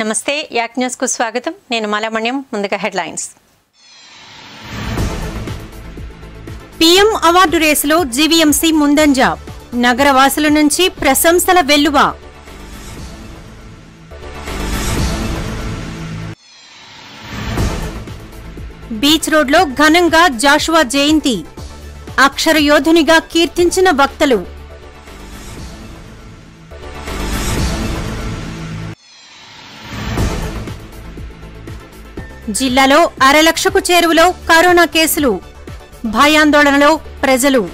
నమస్తే యాక్ న్యూస్కు స్వాగతం. నేను మలమణ్యం ముందుగా హెడ్లైన్స్. పీఎం అవార్డు రేసులో జీవీఎంసీ ముందంజ. నగరవాసుల నుంచి ప్రశంసల వెల్లువ. బీచ్ రోడ్లో ఘనంగా జాషువా జయంతి. అక్షర యోధునిగా కీర్తించిన వక్తలు. జిల్లాలో అరలక్షకు చేరువలో కరోనా కేసులు. భయాందోళనలో ప్రజలు.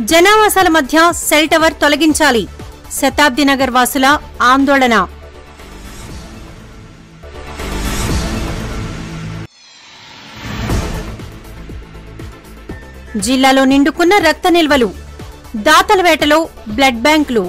జనావాసాల మధ్య సెల్ టవర్ తొలగించాలి. శతాబ్ది నగర్ వాసుల ఆందోళన. జిల్లాలో నిండుకున్న రక్త నిల్వలు. దాతల వేటలో బ్లడ్ బ్యాంకులు.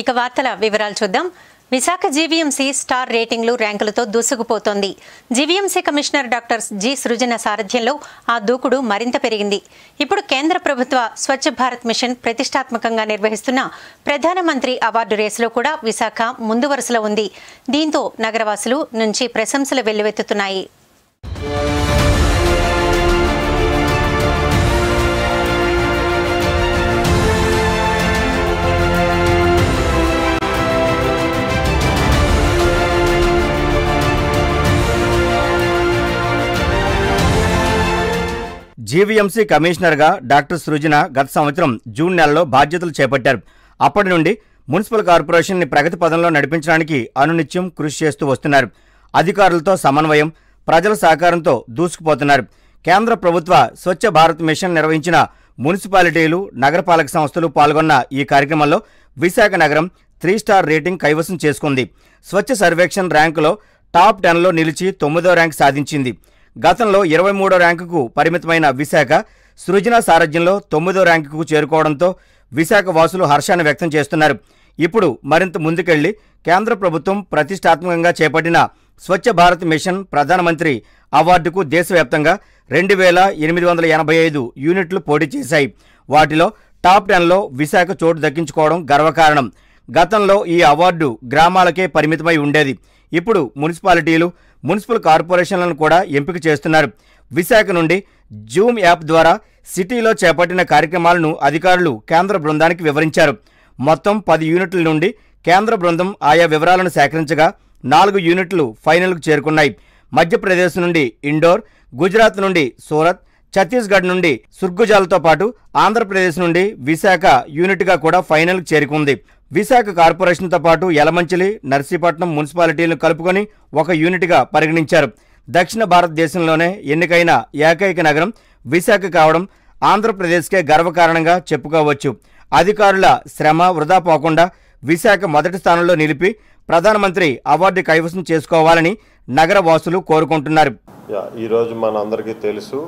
ఇక వార్తల వివరాలు చూద్దాం. విశాఖ జీవీఎంసీ స్టార్ రేటింగ్లు ర్యాంకులతో దూసుకుపోతోంది. GVMC commissioner doctor G Srujana సారథ్యంలో ఆ దూకుడు మరింత పెరిగింది. ఇప్పుడు కేంద్ర ప్రభుత్వ స్వచ్ఛ భారత్ మిషన్ ప్రతిష్టాత్మకంగా నిర్వహిస్తున్న ప్రధానమంత్రి అవార్డు రేసులో కూడా విశాఖ ముందు వరుసలో ఉంది. దీంతో నగరవాసులు నుంచి ప్రశంసలు వెల్లువెత్తుతున్నాయి. జీవీఎంసీ కమిషనర్గా డాక్టర్ సృజన గత సంవత్సరం జూన్ నెలలో బాధ్యతలు చేపట్టారు. అప్పటి నుండి మున్సిపల్ కార్పొరేషన్ని ప్రగతి పదంలో నడిపించడానికి అనునిత్యం కృషి చేస్తూ వస్తున్నారు. అధికారులతో సమన్వయం ప్రజల సహకారంతో దూసుకుపోతున్నారు. కేంద్ర ప్రభుత్వ స్వచ్ఛ భారత్ మిషన్ నిర్వహించిన మున్సిపాలిటీలు నగరపాలక సంస్థలు పాల్గొన్న ఈ కార్యక్రమంలో విశాఖ నగరం త్రీ స్టార్ రేటింగ్ కైవసం చేసుకుంది. స్వచ్ఛ సర్వేక్షణ్ ర్యాంకులో టాప్ టెన్లో నిలిచి తొమ్మిదో ర్యాంక్ సాధించింది. గతంలో ఇరవై మూడో ర్యాంకుకు పరిమితమైన విశాఖ సృజన సారథ్యంలో తొమ్మిదో ర్యాంకుకు చేరుకోవడంతో విశాఖ వాసులు హర్షాన్ని వ్యక్తం చేస్తున్నారు. ఇప్పుడు మరింత ముందుకెళ్ళి కేంద్ర ప్రభుత్వం ప్రతిష్టాత్మకంగా చేపట్టిన స్వచ్ఛ భారత్ మిషన్ ప్రధానమంత్రి అవార్డుకు దేశవ్యాప్తంగా రెండు వేల ఎనిమిది వందల ఎనభై ఐదు యూనిట్లు పోటీ చేశాయి. వాటిలో టాప్ టెన్లో విశాఖ చోటు దక్కించుకోవడం గర్వకారణం. గతంలో ఈ అవార్డు గ్రామాలకే పరిమితమై ఉండేది. ఇప్పుడు మున్సిపాలిటీలు మున్సిపల్ కార్పొరేషన్లను కూడా ఎంపిక చేస్తున్నారు. విశాఖ నుండి జూమ్ యాప్ ద్వారా సిటీలో చేపట్టిన కార్యక్రమాలను అధికారులు కేంద్ర బృందానికి వివరించారు. మొత్తం పది యూనిట్ల నుండి కేంద్ర బృందం ఆయా వివరాలను సేకరించగా నాలుగు యూనిట్లు ఫైనల్కు చేరుకున్నాయి. మధ్యప్రదేశ్ నుండి ఇండోర్ గుజరాత్ నుండి సూరత్ ఛత్తీస్గఢ్ నుండి సుర్గుజాలతో పాటు ఆంధ్రప్రదేశ్ నుండి విశాఖ యూనిట్గా కూడా ఫైనల్కు చేరుకుంది. విశాఖ కార్పొరేషన్తో పాటు యలమంచిలి నర్సీపట్నం మున్సిపాలిటీలను కలుపుకొని ఒక యూనిట్గా పరిగణించారు. దక్షిణ భారతదేశంలోనే ఎన్నికైన ఏకైక నగరం విశాఖ కావడం ఆంధ్రప్రదేశ్కే గర్వకారణంగా చెప్పుకోవచ్చు. అధికారుల శ్రమ వృధా పోకుండా విశాఖ మొదటి స్థానంలో నిలిపి ప్రధానమంత్రి అవార్డు కైవసం చేసుకోవాలని నగర వాసులు కోరుకుంటున్నారు. ఈరోజు మన అందరికీ తెలుసు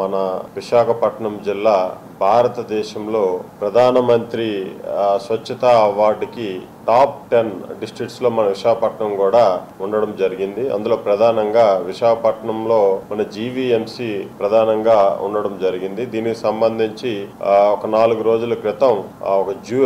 మన విశాఖపట్నం జిల్లా భారతదేశంలో ప్రధానమంత్రి స్వచ్ఛత స్వచ్ఛతా అవార్డుకి టాప్ టెన్ డిస్ట్రిక్ట్స్లో మన విశాఖపట్నం కూడా ఉండడం జరిగింది. అందులో ప్రధానంగా విశాఖపట్నంలో మన జీవీఎంసీ ప్రధానంగా ఉండడం జరిగింది. దీనికి సంబంధించి ఒక నాలుగు రోజుల క్రితం ఒక జ్యూ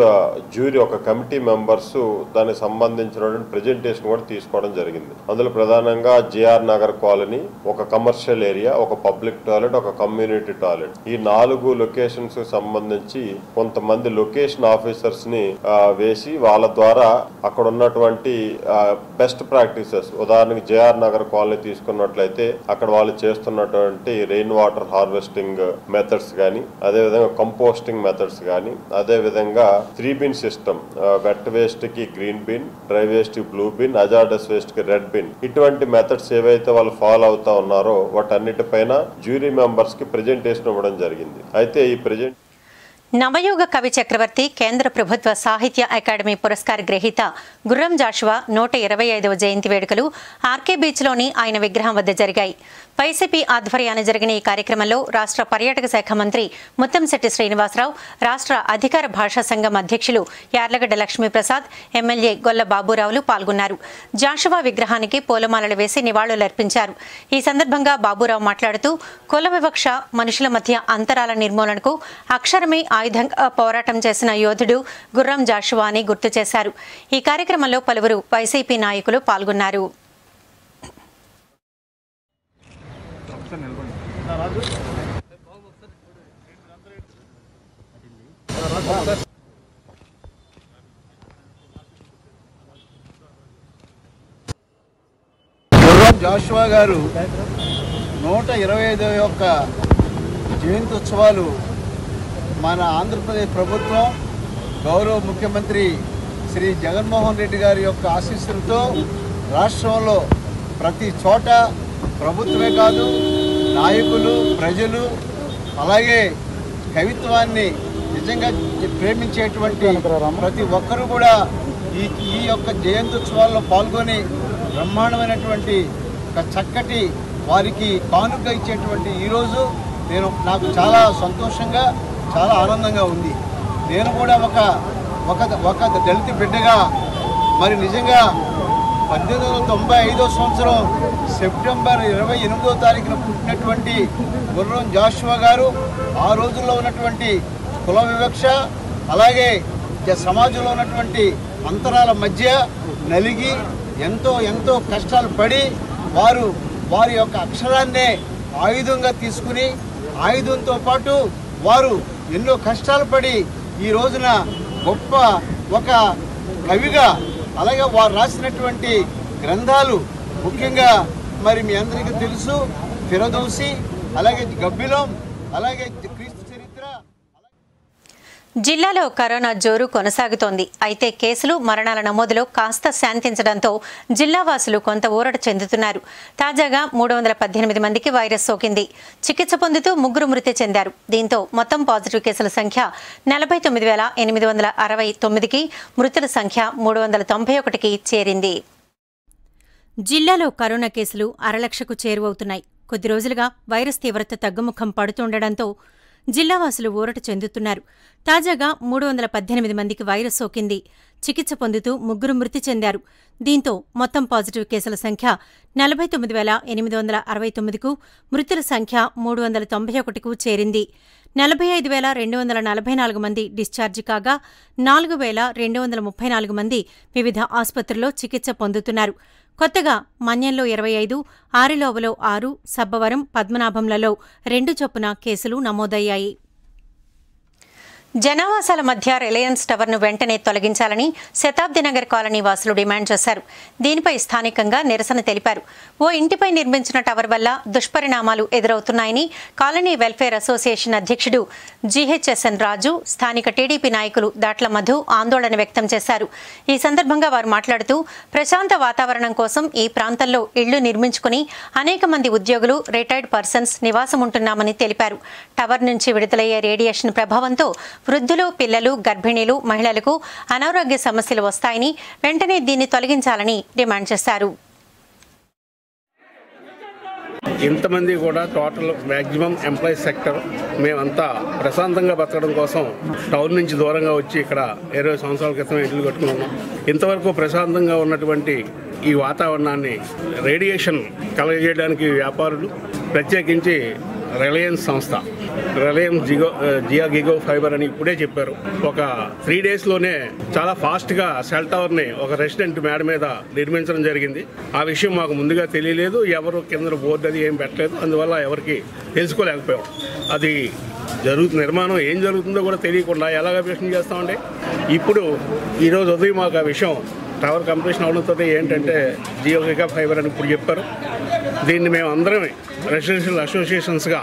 జ్యూరీ ఒక కమిటీ మెంబర్స్ దానికి సంబంధించినటువంటి ప్రెజెంటేషన్ కూడా తీసుకోవడం జరిగింది. అందులో ప్రధానంగా జిఆర్ నగర్ కాలనీ ఒక ఒక కమర్షియల్ ఏరియా ఒక పబ్లిక్ టాయిలెట్ ఒక కమ్యూనిటీ టాయిలెట్ ఈ నాలుగు లొకేషన్స్ సంబంధించి కొంతమంది లొకేషన్ ఆఫీసర్స్ని వేసి వాళ్ళ ద్వారా అక్కడ ఉన్నటువంటి బెస్ట్ ప్రాక్టీసెస్ ఉదాహరణకి జేఆర్ నగర్ కాలనీ తీసుకున్నట్లయితే అక్కడ వాళ్ళు చేస్తున్నటువంటి రెయిన్ వాటర్ హార్వెస్టింగ్ మెథడ్స్ కానీ అదే విధంగా కంపోస్టింగ్ మెథడ్స్ కానీ అదేవిధంగా త్రీ బిన్ సిస్టమ్ వెట్ వేస్ట్కి గ్రీన్ బిన్ డ్రై వేస్ట్కి బ్లూ బిన్ అజార్డస్ వేస్ట్కి రెడ్ బిన్ ఇటువంటి మెథడ్స్ ఏవైతే వాళ్ళు ఫాలో అవుతా ఉన్నారో వాటన్నిటిపైన జ్యూరీ మెంబర్స్కి ప్రెజెంటేషన్ ఇవ్వడం జరిగింది. అయితే ఈ ప్రెజెంట్ నవయుగ కవి చక్రవర్తి కేంద్ర ప్రభుత్వ సాహిత్య అకాడమీ పురస్కార గ్రహీత గుర్రం జాషువా నూట ఇరవై ఐదవ జయంతి వేడుకలు ఆర్కే బీచ్లోని ఆయన విగ్రహం వద్ద జరిగాయి. వైసీపీ ఆధ్వర్యాన జరిగిన ఈ కార్యక్రమంలో రాష్ట్ర పర్యాటక శాఖ మంత్రి ముత్తంశెట్టి శ్రీనివాసరావు రాష్ట్ర అధికార భాషా సంఘం అధ్యక్షులు యార్లగడ్డ లక్ష్మీప్రసాద్ ఎమ్మెల్యే గొల్ల బాబురావులు పాల్గొన్నారు. జాషువా విగ్రహానికి పూలమాలలు వేసి నివాళులర్పించారు ఈ సందర్భంగా బాబురావు మాట్లాడుతూ కుల వివక్ష మనుషుల మధ్య అంతరాల నిర్మూలనకు అక్షరమే ఆయుధంగా పోరాటం చేసిన యోధుడు గుర్రం జాషువా అని గుర్తు చేశారు. ఈ కార్యక్రమంలో పలువురు వైసీపీ నాయకులు పాల్గొన్నారు గుర్రం జాషువా గారు నూట ఇరవై ఐదో యొక్క జయంతి ఉత్సవాలు మన ఆంధ్రప్రదేశ్ ప్రభుత్వం గౌరవ ముఖ్యమంత్రి శ్రీ జగన్మోహన్ రెడ్డి గారి యొక్క ఆశీస్సులతో రాష్ట్రంలో ప్రతి చోట ప్రభుత్వమే కాదు నాయకులు ప్రజలు అలాగే కవిత్వాన్ని నిజంగా ప్రేమించేటువంటి ప్రతి ఒక్కరూ కూడా ఈ ఈ యొక్క జయంత్యుత్సవాల్లో పాల్గొని బ్రహ్మాండమైనటువంటి ఒక చక్కటి వారికి కానుక ఇచ్చేటువంటి ఈరోజు నేను నాకు చాలా సంతోషంగా చాలా ఆనందంగా ఉంది. నేను కూడా ఒక ఒక ఒక దళిత బిడ్డగా మరి నిజంగా పద్దెనిమిది వందల తొంభై ఐదో సంవత్సరం సెప్టెంబర్ ఇరవై ఎనిమిదో తారీఖున పుట్టినటువంటి గుర్రం జాషువా గారు ఆ రోజుల్లో ఉన్నటువంటి కుల వివక్ష అలాగే సమాజంలో ఉన్నటువంటి అంతరాల మధ్య నలిగి ఎంతో ఎంతో కష్టాలు పడి వారు వారి యొక్క అక్షరాన్నే ఆయుధంగా తీసుకుని ఆయుధంతో పాటు వారు ఎన్నో కష్టాలు పడి ఈ రోజున గొప్ప ఒక కవిగా అలాగే వారు రాసినటువంటి గ్రంథాలు ముఖ్యంగా మరి మీ అందరికీ తెలుసు. ఫిరదౌసి అలాగే గబ్బిలం అలాగే జిల్లాలో కరోనా జోరు కొనసాగుతోంది. అయితే కేసులు మరణాల నమోదులో కాస్త శాంతించడంతో జిల్లావాసులు కొంత ఊరట చెందుతున్నారు. తాజాగా మూడు వందల పద్దెనిమిది మందికి వైరస్ సోకింది. చికిత్స పొందుతూ ముగ్గురు మృతి చెందారు. దీంతో మొత్తం పాజిటివ్ కేసుల సంఖ్య నలభై తొమ్మిది వేల ఎనిమిది వందల అరవై తొమ్మిదికి మృతుల సంఖ్య మూడు వందల తొంభై ఒకటికి చేరింది. జిల్లాలో కరోనా కేసులు అరలక్షకు చేరువవుతున్నాయి. కొద్ది రోజులుగా వైరస్ తీవ్రత తగ్గుముఖం పడుతుండటంతో జిల్లావాసులు ఊరట చెందుతున్నారు. తాజాగా మూడు వందల పద్దెనిమిది మందికి వైరస్ సోకింది. చికిత్స పొందుతూ ముగ్గురు మృతి చెందారు. దీంతో మొత్తం పాజిటివ్ కేసుల సంఖ్య నలభై తొమ్మిది వేల ఎనిమిది వందల అరవై తొమ్మిదికు మృతుల సంఖ్య మూడు వందల తొంభై ఒకటికు చేరింది. నలభై ఐదు వేల రెండు వందల నలభై నాలుగు మంది డిశ్చార్జి కాగా నాలుగు వేల రెండు వందల ముప్పై నాలుగు మంది వివిధ ఆసుపత్రుల్లో చికిత్స పొందుతున్నారు. కొత్తగా మన్యంలో ఇరవై ఐదు ఆరిలోవలో ఆరు సబ్బవరం పద్మనాభంలలో రెండు చొప్పున కేసులు నమోదయ్యాయి. జనావాసాల మధ్య రిలయన్స్ టవర్ను వెంటనే తొలగించాలని శతాబ్ది నగర్ కాలనీ వాసులు డిమాండ్ చేశారు. దీనిపై స్థానికంగా నిరసన తెలిపారు. ఓ ఇంటిపై నిర్మించిన టవర్ వల్ల దుష్పరిణామాలు ఎదురవుతున్నాయని కాలనీ వెల్ఫేర్ అసోసియేషన్ అధ్యక్షుడు జీహెచ్ఎస్ఎన్ రాజు స్థానిక టీడీపీ నాయకులు దాట్ల మధు ఆందోళన వ్యక్తం చేశారు. ఈ సందర్భంగా వారు మాట్లాడుతూ ప్రశాంత వాతావరణం కోసం ఈ ప్రాంతంలో ఇళ్ళు నిర్మించుకుని అనేక మంది ఉద్యోగులు రిటైర్డ్ పర్సన్స్ నివాసం ఉంటున్నామని తెలిపారు. టవర్ నుంచి విడుదలయ్యే రేడియేషన్ ప్రభావంతో వృద్ధులు పిల్లలు గర్భిణీలు మహిళలకు అనారోగ్య సమస్యలు వస్తాయని వెంటనే దీన్ని తొలగించాలని డిమాండ్ చేశారు. ఇంతమంది కూడా టోటల్ మ్యాక్సిమం ఎంప్లాయీస్ సెక్టర్ మేమంతా ప్రశాంతంగా బతకడం కోసం టౌన్ నుంచి దూరంగా వచ్చి ఇక్కడ ఇరవై సంవత్సరాల క్రితం ఇల్లు కట్టుకున్నాం ఇంతవరకు ప్రశాంతంగా ఉన్నటువంటి ఈ వాతావరణాన్ని రేడియేషన్ కలగజేయడానికి వ్యాపారులు ప్రత్యేకించి రిలయన్స్ సంస్థ రిలయన్స్ జిగో జియా గిగో ఫైబర్ అని ఇప్పుడే చెప్పారు. ఒక త్రీ డేస్లోనే చాలా ఫాస్ట్గా సెల్ టవర్ని ఒక రెసిడెంట్ మేడ మీద నిర్మించడం జరిగింది. ఆ విషయం మాకు ముందుగా తెలియలేదు. ఎవరు కింద బోర్డు అది ఏం పెట్టలేదు. అందువల్ల ఎవరికి తెలుసుకోలేకపోయాం. అది జరుగుతున్న నిర్మాణం ఏం జరుగుతుందో కూడా తెలియకుండా ఎలాగ అభ్యర్థన చేస్తామండి? ఇప్పుడు ఈరోజు ఉదయం మాకు ఆ విషయం టవర్ కంప్లీషన్ అవడంతో ఏంటంటే జియో గిగా ఫైబర్ అని ఇప్పుడు చెప్పారు. దీన్ని మేము అందరమే రెసిడెన్షియల్ అసోసియేషన్స్గా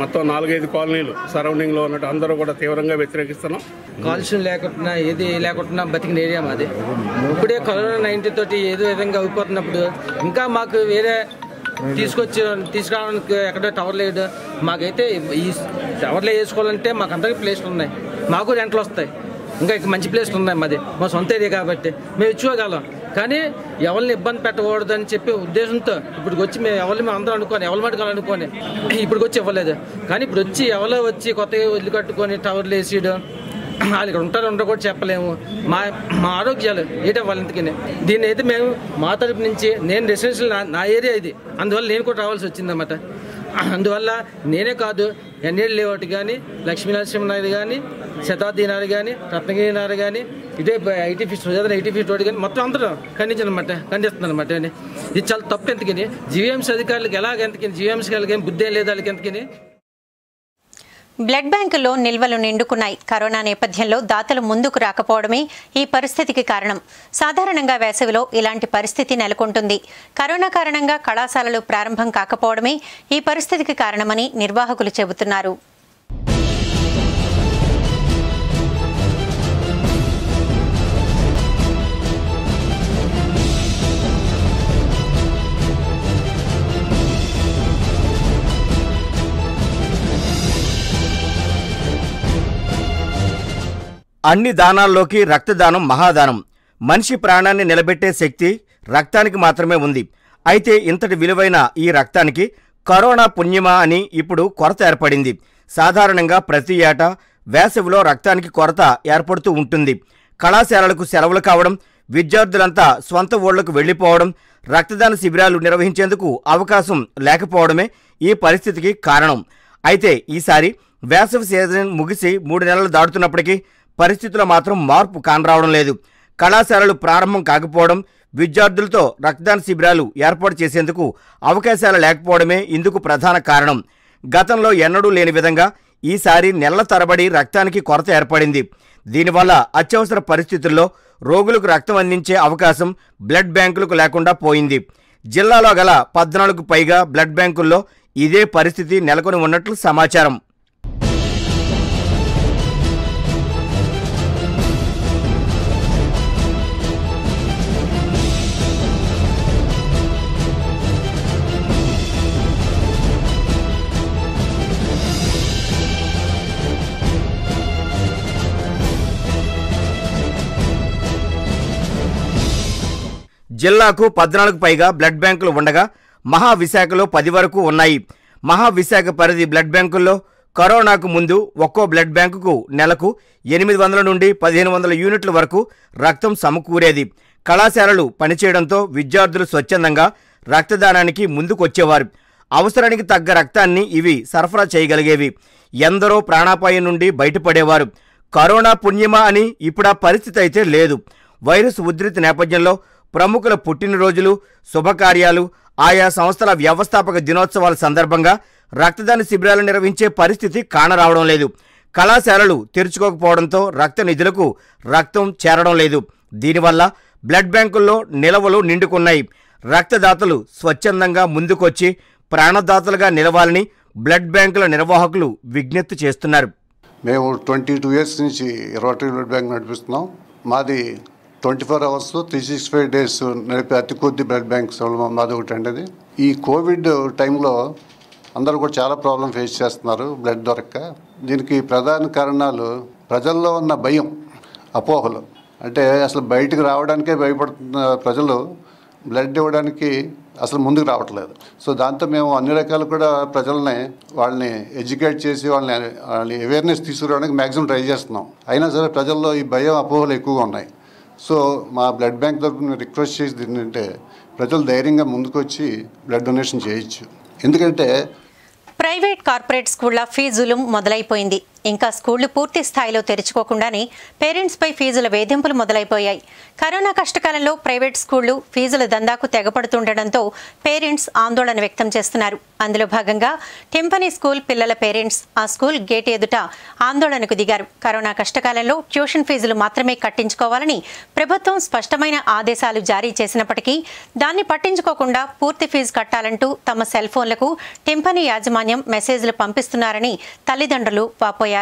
మొత్తం నాలుగైదు కాలనీలు సరౌండింగ్లో ఉన్నట్టు అందరూ కూడా తీవ్రంగా వ్యతిరేకిస్తున్నాం. కాలుష్యం లేకుండా ఏది లేకుండా బతికిన ఏరియా మాది. ఇప్పుడే కరోనా నైన్టీన్ తోటి ఏదో విధంగా అయిపోతున్నప్పుడు ఇంకా మాకు వేరే తీసుకొచ్చి తీసుకురావడానికి ఎక్కడ టవర్ లేదు. మాకైతే ఈ టవర్లో వేసుకోవాలంటే మాకు అందరికీ ప్లేస్లు ఉన్నాయి. మాకు రెంట్లు వస్తాయి. ఇంకా మంచి ప్లేస్లు ఉన్నాయి మాది. మా సొంత ఏరియా కాబట్టి మేము ఇచ్చుకోగలం. కానీ ఎవరిని ఇబ్బంది పెట్టకూడదు అని చెప్పి ఉద్దేశంతో ఇప్పుడు వచ్చి మేము ఎవరిని మేము అందరం అనుకోని ఎవరి మటుకు అనుకోని ఇప్పుడు వచ్చి ఇవ్వలేదు. కానీ ఇప్పుడు వచ్చి ఎవరో వచ్చి కొత్తగా ఇల్లు కట్టుకొని టవర్లు వేసేయడం వాళ్ళు ఇక్కడ ఉంటారు ఉండరు కూడా చెప్పలేము. మా మా ఆరోగ్యాలు ఏటో వాళ్ళంతకని దీన్ని అయితే మేము మా తరపు నుంచి నేను రెసిడెన్షియల్ నా ఏరియా ఇది. అందువల్ల నేను కూడా రావాల్సి వచ్చిందన్నమాట. అందువల్ల నేనే కాదు ఎన్ఏ లేఅవుట్ కానీ లక్ష్మీనరసింహ నాయుడు కానీ శతాబ్ది నాడు కానీ రత్నగిరి నాడు కానీ ఇదే ఐటీ ఫీస్ సుజాత ఐటీ ఫీస్ రోడ్ కానీ మొత్తం అందరూ ఖండించారు అనమాట ఖండిస్తున్నారు అనమాట ఇది చాలా తప్పు ఎంతకని జీవీఎంసీ అధికారులకు ఎలాగ ఎంతకని జీవీఎంసీ వాళ్ళకి బుద్ధి లేదు వాళ్ళకి ఎంతకని బ్లడ్ బ్యాంకులో నిల్వలు నిండుకున్నాయి. కరోనా నేపథ్యంలో దాతలు ముందుకు రాకపోవడమే ఈ పరిస్థితికి కారణం. సాధారణంగా వేసవిలో ఇలాంటి పరిస్థితి నెలకొంటుంది. కరోనా కారణంగా కళాశాలలు ప్రారంభం కాకపోవడమే ఈ పరిస్థితికి కారణమని నిర్వాహకులు చెబుతున్నారు. అన్ని దానాల్లోకి రక్తదానం మహాదానం. మనిషి ప్రాణాన్ని నిలబెట్టే శక్తి రక్తానికి మాత్రమే ఉంది. అయితే ఇంతటి విలువైన ఈ రక్తానికి కరోనా పుణ్యమా అని ఇప్పుడు కొరత ఏర్పడింది. సాధారణంగా ప్రతి ఏటా వేసవిలో రక్తానికి కొరత ఏర్పడుతూ ఉంటుంది. కళాశాలలకు సెలవులు కావడం విద్యార్థులంతా స్వంత ఊళ్ళకు వెళ్ళిపోవడం రక్తదాన శిబిరాలు నిర్వహించేందుకు అవకాశం లేకపోవడమే ఈ పరిస్థితికి కారణం. అయితే ఈసారి వేసవి సీజన్ ముగిసి మూడు నెలలు దాటుతున్నప్పటికీ పరిస్థితుల్లో మాత్రం మార్పు కానరావడం లేదు. కళాశాలలు ప్రారంభం కాకపోవడం విద్యార్థులతో రక్తదాన శిబిరాలు ఏర్పాటు చేసేందుకు అవకాశాలు లేకపోవడమే ఇందుకు ప్రధాన కారణం. గతంలో ఎన్నడూ లేని విధంగా ఈసారి నెలల తరబడి రక్తానికి కొరత ఏర్పడింది. దీనివల్ల అత్యవసర పరిస్థితుల్లో రోగులకు రక్తం అందించే అవకాశం బ్లడ్ బ్యాంకులకు లేకుండా పోయింది. జిల్లాలో గల పద్నాలుగు పైగా బ్లడ్ బ్యాంకుల్లో ఇదే పరిస్థితి నెలకొని ఉన్నట్లు సమాచారం. జిల్లాకు పద్నాలుగు పైగా బ్లడ్ బ్యాంకులు ఉండగా మహావిశాఖలో పది వరకు ఉన్నాయి. మహావిశాఖ పరిధి బ్లడ్ బ్యాంకుల్లో కరోనాకు ముందు ఒక్కో బ్లడ్ బ్యాంకుకు నెలకు ఎనిమిది వందల నుండి పదిహేను వందల యూనిట్ల వరకు రక్తం సమకూరేది. కళాశాలలు పనిచేయడంతో విద్యార్థులు స్వచ్ఛందంగా రక్తదానానికి ముందుకొచ్చేవారు. అవసరానికి తగ్గ రక్తాన్ని ఇవి సరఫరా చేయగలిగేవి. ఎందరో ప్రాణాపాయం నుండి బయటపడేవారు. కరోనా పుణ్యమా అని ఇప్పుడు ఆ పరిస్థితి అయితే లేదు. వైరస్ ఉధృతి నేపథ్యంలో ప్రముఖుల పుట్టినరోజులు శుభకార్యాలు ఆయా సంస్థల వ్యవస్థాపక దినోత్సవాల సందర్భంగా రక్తదాన శిబిరాలు నిర్వహించే పరిస్థితి కానరావడం లేదు. కళాశాలలు తెరుచుకోకపోవడంతో రక్త నిధులకు రక్తం చేరడం లేదు. దీనివల్ల బ్లడ్ బ్యాంకుల్లో నిలవలు నిండుకున్నాయి. రక్తదాతలు స్వచ్ఛందంగా ముందుకొచ్చి ప్రాణదాతలుగా నిలవాలని బ్లడ్ బ్యాంకుల నిర్వాహకులు విజ్ఞప్తి చేస్తున్నారు. మేము ట్వంటీ టూ ఇయర్స్ నుంచి ఇరవై బ్లడ్ బ్యాంక్ నడిపిస్తున్నాం. మాది twenty four hours three six five days నడిపే అతి కొద్ది బ్లడ్ బ్యాంక్ మాది ఒకటి అండి అది. ఈ కోవిడ్ టైంలో అందరూ కూడా చాలా ప్రాబ్లం ఫేస్ చేస్తున్నారు బ్లడ్ దొరక్క. దీనికి ప్రధాన కారణాలు ప్రజల్లో ఉన్న భయం అపోహలు. అంటే అసలు బయటకు రావడానికే భయపడుతున్న ప్రజలు బ్లడ్ ఇవ్వడానికి అసలు ముందుకు రావట్లేదు. సో దాంతో మేము అన్ని రకాలు కూడా ప్రజల్ని వాళ్ళని ఎడ్యుకేట్ చేసి వాళ్ళని వాళ్ళని అవేర్నెస్ తీసుకురావడానికి మ్యాక్సిమం ట్రై చేస్తున్నాం. అయినా సరే ప్రజల్లో ఈ భయం అపోహలు ఎక్కువగా ఉన్నాయి. సో మా బ్లడ్ బ్యాంక్ తరఫున రిక్వెస్ట్ చేసేది ఏంటంటే ప్రజలు ధైర్యంగా ముందుకొచ్చి బ్లడ్ డొనేషన్ చేయొచ్చు. ఎందుకంటే ప్రైవేట్ కార్పొరేట్ స్కూళ్ళ ఫీజులు మొదలైపోయింది. ఇంకా స్కూళ్ళు పూర్తి స్థాయిలో తెరుచుకోకుండానే పేరెంట్స్పై ఫీజుల వేధింపులు మొదలైపోయాయి. కరోనా కష్టకాలంలో ప్రైవేట్ స్కూళ్ళు ఫీజుల దందాకు తెగపడుతుండటంతో పేరెంట్స్ ఆందోళన వ్యక్తం చేస్తున్నారు. అందులో భాగంగా టెంపనీ స్కూల్ పిల్లల పేరెంట్స్ ఆ స్కూల్ గేట్ ఎదుట ఆందోళనకు దిగారు. కరోనా కష్టకాలంలో ట్యూషన్ ఫీజులు మాత్రమే కట్టించుకోవాలని ప్రభుత్వం స్పష్టమైన ఆదేశాలు జారీ చేసినప్పటికీ దాన్ని పట్టించుకోకుండా పూర్తి ఫీజు కట్టాలంటూ తమ సెల్ ఫోన్లకు టెంపనీ యాజమాన్యం మెసేజ్లు పంపిస్తున్నారని తల్లిదండ్రులు వాపోయారు.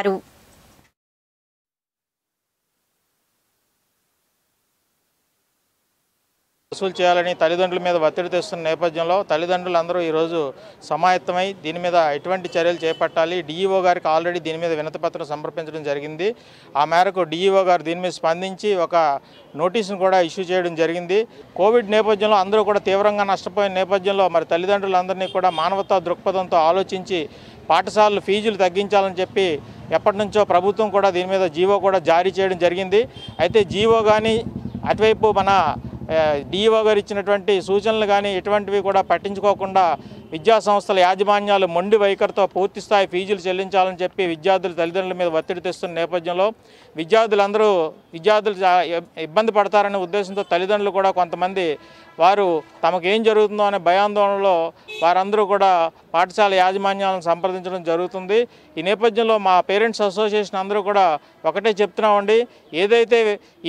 వసూలు చేయాలని తల్లిదండ్రుల మీద ఒత్తిడి తెస్తున్న నేపథ్యంలో తల్లిదండ్రులందరూ ఈరోజు సమాయత్తమై దీని మీద ఎటువంటి చర్యలు చేపట్టాలి? డిఈఓ గారికి ఆల్రెడీ దీని మీద వినతిపత్రం సమర్పించడం జరిగింది. ఆ మేరకు డిఈఓ గారు దీని మీద స్పందించి ఒక నోటీసును కూడా ఇష్యూ చేయడం జరిగింది. కోవిడ్ నేపథ్యంలో అందరూ కూడా తీవ్రంగా నష్టపోయిన నేపథ్యంలో మరి తల్లిదండ్రులందరినీ కూడా మానవతా దృక్పథంతో ఆలోచించి పాఠశాలలు ఫీజులు తగ్గించాలని చెప్పి ఎప్పటి నుంచో ప్రభుత్వం కూడా దీని మీద జీవో కూడా జారీ చేయడం జరిగింది. అయితే జీవో కానీ అటువైపు మన డిఈఓ గారు ఇచ్చినటువంటి సూచనలు కానీ ఎటువంటివి కూడా పట్టించుకోకుండా విద్యా సంస్థల యాజమాన్యాలు మొండి వైఖరితో పూర్తిస్థాయి ఫీజులు చెల్లించాలని చెప్పి విద్యార్థులు తల్లిదండ్రుల మీద ఒత్తిడి తెస్తున్న నేపథ్యంలో విద్యార్థులందరూ విద్యార్థులు ఇబ్బంది పడతారనే ఉద్దేశంతో తల్లిదండ్రులు కూడా కొంతమంది వారు తమకు ఏం జరుగుతుందో అనే భయాందోళనలో వారందరూ కూడా పాఠశాల యాజమాన్యాలను సంప్రదించడం జరుగుతుంది. ఈ నేపథ్యంలో మా పేరెంట్స్ అసోసియేషన్ అందరూ కూడా ఒకటే చెప్తున్నామండి. ఏదైతే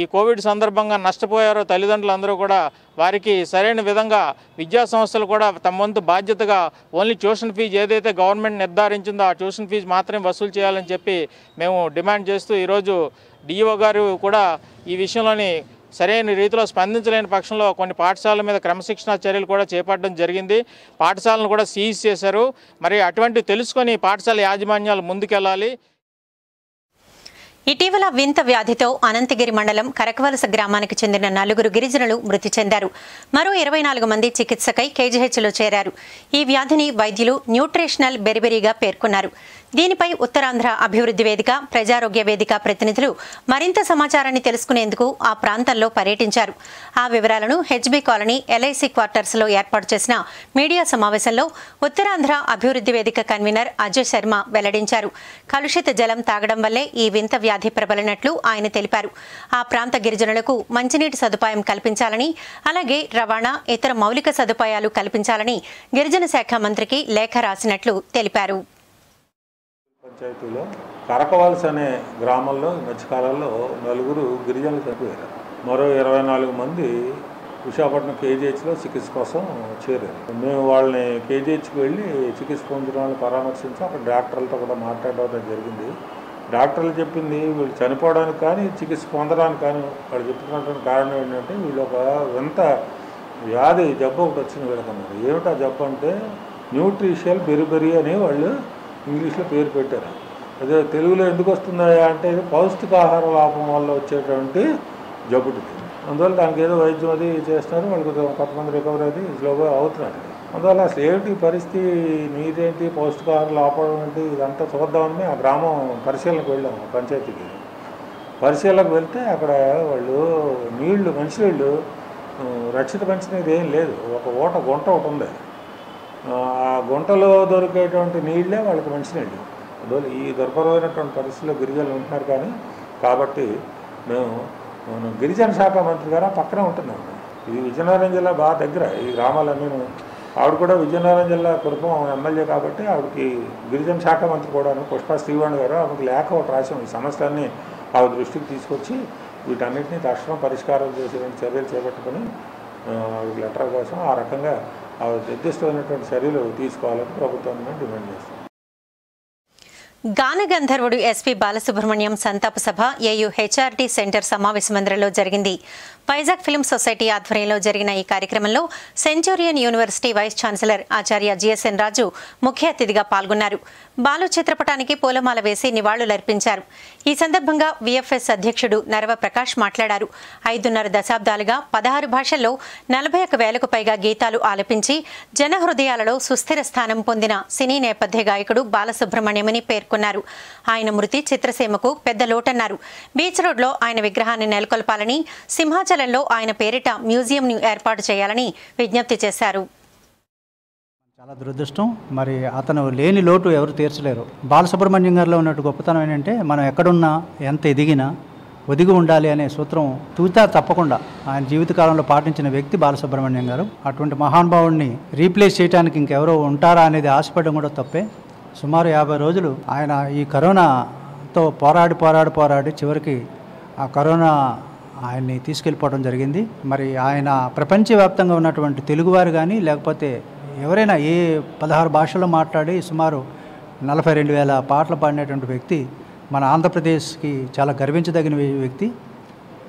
ఈ కోవిడ్ సందర్భంగా నష్టపోయారో తల్లిదండ్రులు అందరూ కూడా వారికి సరైన విధంగా విద్యా సంస్థలు కూడా తమ వంతు బాధ్యతగా ఓన్లీ ట్యూషన్ ఫీజు ఏదైతే గవర్నమెంట్ నిర్ధారించిందో ఆ ట్యూషన్ ఫీజు మాత్రమే వసూలు చేయాలని చెప్పి మేము డిమాండ్ చేస్తూ ఈరోజు డిఈఓ గారు కూడా ఈ విషయంలోని సరైన రీతిలో స్పందించలేని పక్షంలో కొన్ని పాఠశాలల మీద క్రమశిక్షణ చర్యలు కూడా చేపట్టడం జరిగింది. పాఠశాలను కూడా సీజ్ చేశారు. మరి అటువంటి తెలుసుకొని పాఠశాల యాజమాన్యాలు ముందుకెళ్ళాలి. ఇటీవల వింత వ్యాధితో అనంతగిరి మండలం కరకవలస గ్రామానికి చెందిన నలుగురు గిరిజనులు మృతి చెందారు. మరో ఇరవై నాలుగు మంది చికిత్సకై కేజీహెచ్లో చేరారు. ఈ వ్యాధిని వైద్యులు న్యూట్రిషనల్ బెరిబెరీగా పేర్కొన్నారు. దీనిపై ఉత్తరాంధ్ర అభివృద్ధి వేదిక ప్రజారోగ్య వేదిక ప్రతినిధులు మరింత సమాచారాన్ని తెలుసుకునేందుకు ఆ ప్రాంతంలో పర్యటించారు. ఆ వివరాలను హెచ్బీ కాలనీ ఎల్ఐసి క్వార్టర్స్లో ఏర్పాటు చేసిన మీడియా సమావేశంలో ఉత్తరాంధ్ర అభివృద్ధి వేదిక కన్వీనర్ అజయ్ శర్మ వెల్లడించారు. కలుషిత జలం తాగడం వల్లే ఈ వింత వ్యాధి ప్రబలినట్లు ఆయన తెలిపారు. ఆ ప్రాంత గిరిజనులకు మంచినీటి సదుపాయం కల్పించాలని అలాగే రవాణా ఇతర మౌలిక సదుపాయాలు కల్పించాలని గిరిజన శాఖ మంత్రికి లేఖ రాసినట్లు తెలిపారు. పంచాయతీలో కరకవాల్స్ అనే గ్రామంలో మధ్యకాలంలో నలుగురు గిరిజనులు చనిపోయారు. మరో ఇరవై నాలుగు మంది విశాఖపట్నం కేజీహెచ్లో చికిత్స కోసం చేరారు. మేము వాళ్ళని కేజీహెచ్కి వెళ్ళి చికిత్స పొందిన వాళ్ళని పరామర్శించి అక్కడ డాక్టర్లతో కూడా మాట్లాడడం జరిగింది. డాక్టర్లు చెప్పింది వీళ్ళు చనిపోవడానికి కానీ చికిత్స పొందడానికి కానీ వాళ్ళు చెప్తున్నటువంటి కారణం ఏంటంటే వీళ్ళు ఒక వింత వ్యాధి జబ్బు ఒకటి వచ్చింది వీళ్ళకన్నారు ఏమిటా జబ్బు అంటే న్యూట్రిషియల్ బెరిబెరి అని వాళ్ళు ఇంగ్లీష్లో పేరు పెట్టారు. అదే తెలుగులో ఎందుకు వస్తున్నాయా అంటే ఇది పౌష్టికాహార లోపం వల్ల వచ్చేటువంటి జబ్బుది అందువల్ల దానికి ఏదో వైద్యం అది చేస్తున్నారు వాళ్ళకి కొంతమంది రికవరీ అది స్లోగా అవుతున్నారు. అందువల్ల అసలు ఏమిటి పరిస్థితి నీదేంటి పౌష్టికాహార లోపడం ఏంటి ఇదంతా చూద్దామని ఆ గ్రామం పరిశీలనకు వెళ్ళాము పంచాయతీకి. పరిశీలనకు వెళ్తే అక్కడ వాళ్ళు నీళ్ళు మంచినీళ్ళు రక్షిత మంచినీరు ఏం లేదు. ఒక ఓట గుంట ఒకటి ఉంది. ఆ గుంటలో దొరికేటువంటి నీళ్ళే వాళ్ళకి మంచినీళ్ళు. అందువల్ల ఈ దుర్భరమైనటువంటి పరిస్థితుల్లో గిరిజనులు ఉంటున్నారు కానీ కాబట్టి మేము గిరిజన శాఖ మంత్రి గారు పక్కనే ఉంటున్నాం. ఇది విజయనగరం జిల్లా బాగా దగ్గర ఈ గ్రామాలన్నీ ఆవిడ కూడా విజయనగరం జిల్లా కుటుంబం ఎమ్మెల్యే కాబట్టి ఆవిడకి గిరిజన శాఖ మంత్రి కూడా పుష్ప శ్రీవాణి గారు ఆవిడకి లేఖ ఒకటి రాసాం ఈ సమస్యలన్నీ ఆవిడ దృష్టికి తీసుకొచ్చి వీటన్నిటిని తక్షణం పరిష్కారం చేసేటువంటి చర్యలు చేపట్టుకొని ఆవిడకి ఆవిడ లెటర్ కోసం ఆ రకంగా ఆ నిర్దిష్టమైనటువంటి చర్యలు తీసుకోవాలని ప్రభుత్వం డిమాండ్ చేస్తాం గానగంధర్వుడు ఎస్పీ బాలసుబ్రహ్మణ్యం సంతాప సభ ఏయు హెచ్ఆర్టీ సెంటర్ సమావేశ మందిరంలో జరిగింది. వైజాగ్ ఫిల్మ్ సొసైటీ ఆధ్వర్యంలో జరిగిన ఈ కార్యక్రమంలో సెంచూరియన్ యూనివర్సిటీ వైస్ ఛాన్సలర్ ఆచార్య జిఎస్ఎన్ రాజు ముఖ్య అతిథిగా పాల్గొన్నారు. బాలు చిత్రపటానికి పూలమాల వేసి నివాళులర్పించారు ఈ సందర్భంగా విఎఫ్ఎస్ అధ్యక్షుడు నరవ ప్రకాష్ మాట్లాడారు. ఐదున్నర దశాబ్దాలుగా పదహారు భాషల్లో నలభై ఒక వేలకు పైగా గీతాలు ఆలపించి జనహృదయాలలో సుస్థిర స్థానం పొందిన సినీ నేపథ్య గాయకుడు బాలసుబ్రహ్మణ్యమని పేర్కొన్నారు. ఆయన మృతి చిత్రసీమకు పెద్ద లోటన్నారు. బీచ్ రోడ్లో ఆయన విగ్రహాన్ని నెలకొల్పాలని సింహాచలంలో ఆయన పేరిట మ్యూజియంను ఏర్పాటు చేయాలని విజ్ఞప్తి చేశారు. చాలా దురదృష్టం. మరి అతను లేని లోటు ఎవరు తీర్చలేరు. బాలసుబ్రహ్మణ్యం గారిలో ఉన్నట్టు గొప్పతనం ఏంటంటే మనం ఎక్కడున్నా ఎంత ఎదిగినా ఒదిగి ఉండాలి అనే సూత్రం తూచా తప్పకుండా ఆయన జీవితకాలంలో పాటించిన వ్యక్తి బాలసుబ్రహ్మణ్యం గారు. అటువంటి మహానుభావుడిని రీప్లేస్ చేయడానికి ఇంకెవరో ఉంటారా అనేది ఆశపడడం కూడా తప్పే. సుమారు యాభై రోజులు ఆయన ఈ కరోనాతో పోరాడి పోరాడి పోరాడి చివరికి ఆ కరోనా ఆయన్ని తీసుకెళ్ళిపోవడం జరిగింది. మరి ఆయన ప్రపంచవ్యాప్తంగా ఉన్నటువంటి తెలుగువారు కానీ లేకపోతే ఎవరైనా ఏ పదహారు భాషల్లో మాట్లాడి సుమారు నలభై రెండు వేల పాటలు పాడినటువంటి వ్యక్తి మన ఆంధ్రప్రదేశ్కి చాలా గర్వించదగిన వ్యక్తి.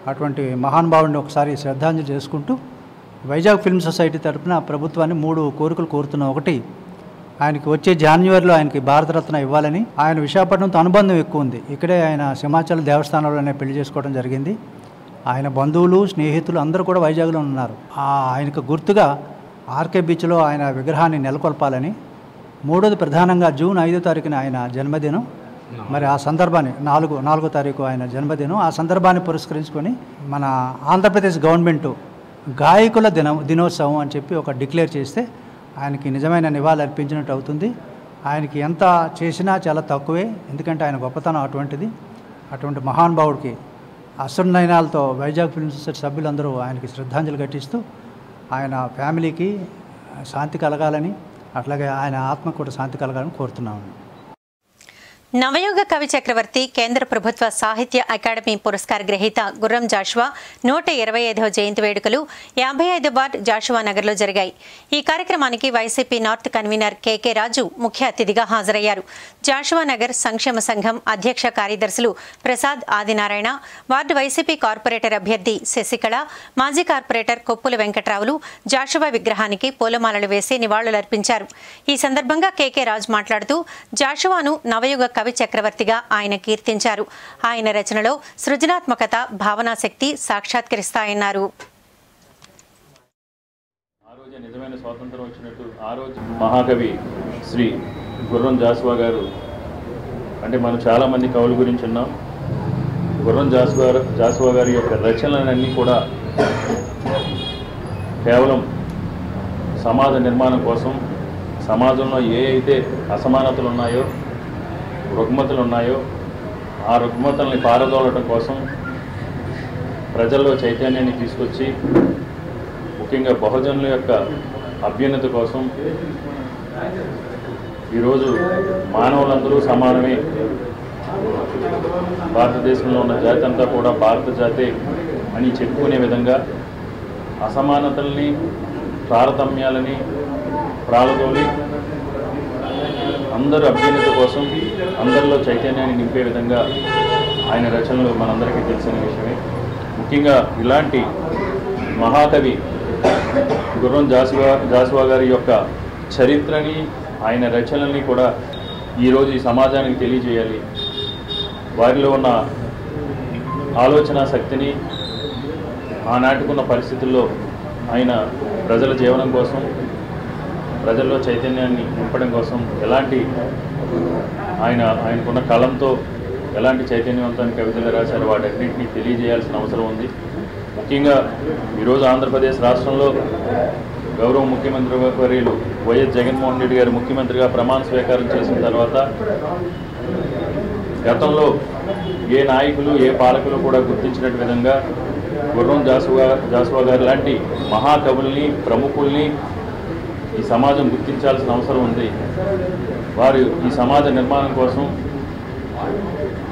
అటువంటి మహానుభావుడిని ఒకసారి శ్రద్ధాంజలి చేసుకుంటూ వైజాగ్ ఫిల్మ్ సొసైటీ తరపున ప్రభుత్వాన్ని మూడు కోరికలు కోరుతున్న ఒకటి ఆయనకి వచ్చే జాన్యువరిలో ఆయనకి భారతరత్న ఇవ్వాలని. ఆయన విశాఖపట్నంతో అనుబంధం ఎక్కువ ఉంది. ఇక్కడే ఆయన సింహాచలం దేవస్థానంలోనే పెళ్ళి చేసుకోవడం జరిగింది. ఆయన బంధువులు స్నేహితులు అందరూ కూడా వైజాగ్లో ఉన్నారు. ఆయనకు గుర్తుగా ఆర్కే బీచ్లో ఆయన విగ్రహాన్ని నెలకొల్పాలని. మూడోది ప్రధానంగా జూన్ ఐదో తారీఖున ఆయన జన్మదినం. మరి ఆ సందర్భాన్ని నాలుగు నాలుగో తారీఖు ఆయన జన్మదినం. ఆ సందర్భాన్ని పురస్కరించుకొని మన ఆంధ్రప్రదేశ్ గవర్నమెంట్ గాయకుల దిన దినోత్సవం అని చెప్పి ఒక డిక్లేర్ చేస్తే ఆయనకి నిజమైన నివాళి అర్పించినట్టు అవుతుంది. ఆయనకి ఎంత చేసినా చాలా తక్కువే. ఎందుకంటే ఆయన గొప్పతనం అటువంటిది. అటువంటి మహానుభావుడికి అసన్నయనాలతో వైజాగ్ ఫిల్మ్ సొసైటీ సభ్యులందరూ ఆయనకి శ్రద్ధాంజలి ఘటిస్తూ ఆయన ఫ్యామిలీకి శాంతి కలగాలని అట్లాగే ఆయన ఆత్మకు కూడా శాంతి కలగాలని కోరుతున్నాము నవయుగ కవి చక్రవర్తి కేంద్ర ప్రభుత్వ సాహిత్య అకాడమీ పురస్కార గ్రహీత గుర్రం జాషువా నూట ఇరవై ఐదవ జయంతి వేడుకలు యాభై ఐదు బార్ జాషువా నగర్లో జరిగాయి. ఈ కార్యక్రమానికి YCP north convener KK Raju ముఖ్య అతిథిగా హాజరయ్యారు. జాషువా నగర్ సంక్షేమ సంఘం అధ్యక్ష కార్యదర్శులు Prasad Adinarayana ward YCP corporator అభ్యర్థి శశికళ మాజీ కార్పొరేటర్ కొప్పుల వెంకట్రావులు జాషువా విగ్రహానికి పూలమాలలు వేసి నివాళులర్పించారు. ఈ సందర్భంగా కేకే రాజు మాట్లాడుతూ జాషువాను నవయుగ కవి చక్రవర్తిగా ఆయన కీర్తించారు. ఆయన రచనలో సృజనాత్మకత భావనాశక్తి సాక్షాత్కరిస్తాయన్నారు. ఆ నిజమైన స్వాతంత్రం వచ్చినట్టు ఆ రోజు మహాకవి శ్రీ గుర్రం జాస్వా గారు అంటే మనం చాలామంది కవుల గురించి ఉన్నాం. గుర్రం జాస్వా జాస్వా గారి యొక్క రచనలన్నీ కూడా కేవలం సమాజ నిర్మాణం కోసం సమాజంలో ఏ అయితే అసమానతలు ఉన్నాయో రుగ్మతలు ఉన్నాయో ఆ రుగ్మతల్ని పారదోలటం కోసం ప్రజల్లో చైతన్యాన్ని తీసుకొచ్చి ముఖ్యంగా బహుజనుల యొక్క అభ్యున్నతి కోసం ఈరోజు మానవులందరూ సమానమే. భారతదేశంలో ఉన్న జాతి అంతా కూడా భారత జాతి అని చెప్పుకునే విధంగా అసమానతల్ని తారతమ్యాలని ప్రాలదోలి అందరూ అభ్యున్నతి కోసం అందరిలో చైతన్యాన్ని నింపే విధంగా ఆయన రచనలు మనందరికీ తెలిసిన విషయమే. ముఖ్యంగా ఇలాంటి మహాకవి గుర్రం జాసువా జాసువా గారి యొక్క చరిత్రని ఆయన రచనల్ని కూడా ఈరోజు ఈ సమాజానికి తెలియజేయాలి. వారిలో ఉన్న ఆలోచన శక్తిని ఆనాటికున్న పరిస్థితుల్లో ఆయన ప్రజల జీవనం కోసం ప్రజల్లో చైతన్యాన్ని నింపడం కోసం ఎలాంటి ఆయన ఆయనకున్న కళంతో ఎలాంటి చైతన్యవంతాన్ని కవితలు రాశారు వాటన్నింటినీ తెలియజేయాల్సిన అవసరం ఉంది. ముఖ్యంగా ఈరోజు ఆంధ్రప్రదేశ్ రాష్ట్రంలో గౌరవ ముఖ్యమంత్రి వర్యులు వైఎస్ జగన్మోహన్ రెడ్డి గారు ముఖ్యమంత్రిగా ప్రమాణ స్వీకారం చేసిన తర్వాత గతంలో ఏ నాయకులు ఏ పాలకులు కూడా గుర్తించినట్టు విధంగా గుర్రం జాసువా జాసువా గారు లాంటి మహాకవుల్ని ప్రముఖుల్ని ఈ సమాజం గుర్తించాల్సిన అవసరం ఉంది. వారు ఈ సమాజ నిర్మాణం కోసం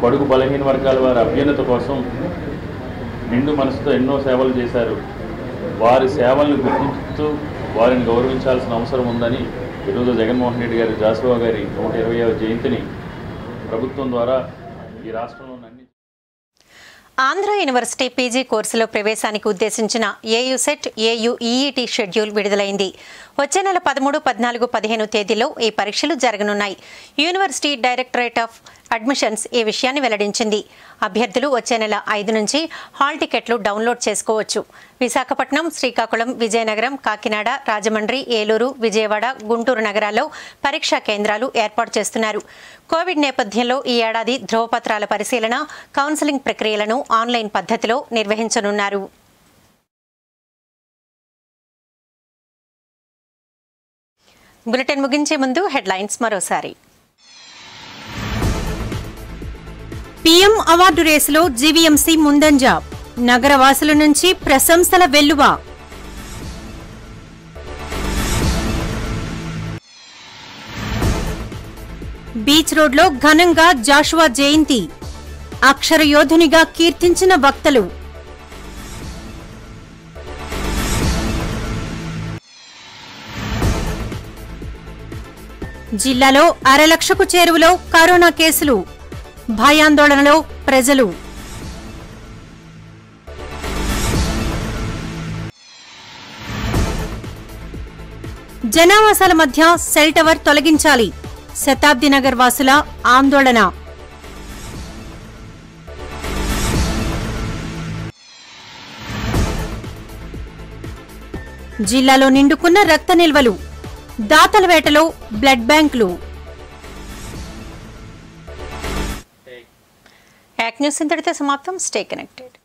బడుగు బలహీన వర్గాల వారి అభ్యున్నత కోసం నిండు మనసుతో ఎన్నో సేవలు చేశారు. వారి సేవలను గుర్తించుతూ వారిని గౌరవించాల్సిన అవసరం ఉందని ఈరోజు జగన్మోహన్ రెడ్డి గారి జాసువా గారి నూట ఇరవైవ జయంతిని ప్రభుత్వం ద్వారా ఈ రాష్ట్రంలో ఉన్న ఆంధ్ర యూనివర్సిటీ పీజీ కోర్సులో ప్రవేశానికి ఉద్దేశించిన ఏయుసెట్ ఏయుఈఈటీ షెడ్యూల్ విడుదలైంది. వచ్చే నెల పదమూడు పద్నాలుగు పదిహేను తేదీలో ఈ పరీక్షలు జరగనున్నాయి. యూనివర్సిటీ డైరెక్టరేట్ ఆఫ్ అడ్మిషన్స్ ఈ విషయాన్ని వెల్లడించింది. అభ్యర్థులు వచ్చే నెల ఐదు నుంచి హాల్ టికెట్లు డౌన్లోడ్ చేసుకోవచ్చు. విశాఖపట్నం శ్రీకాకుళం విజయనగరం కాకినాడ రాజమండ్రి ఏలూరు విజయవాడ గుంటూరు నగరాల్లో పరీక్షా కేంద్రాలు ఏర్పాటు చేస్తున్నారు. కోవిడ్ నేపథ్యంలో ఈ ఏడాది ధ్రువపత్రాల పరిశీలన కౌన్సిలింగ్ ప్రక్రియలను ఆన్లైన్ పద్ధతిలో నిర్వహించనున్నారు. బులెటిన్ ముగించే ముందు హెడ్లైన్స్ మరోసారి. పీఎం అవార్డు రేసులో జీవీఎంసీ ముందంజ నగరవాసుల నుంచి ప్రశంసల వెల్లువ. బీచ్ రోడ్లో ఘనంగా జాషువా జయంతి. అక్షర యోధునిగా కీర్తించిన వక్తలు జిల్లాలో అరలక్షకు చేరువలో కరోనా కేసులు. భయాందోళనలో ప్రజలు. జనావాసాల మధ్య సెల్ టవర్ తొలగించాలి. శతాబ్ది నగర్ వాసుల ఆందోళన. జిల్లాలో నిండుకున్న రక్త నిల్వలు. దాతల వేటలో బ్లడ్ బ్యాంకులు. యాక్ న్యూస్ ఇంతటితో సమాప్తం. Stay connected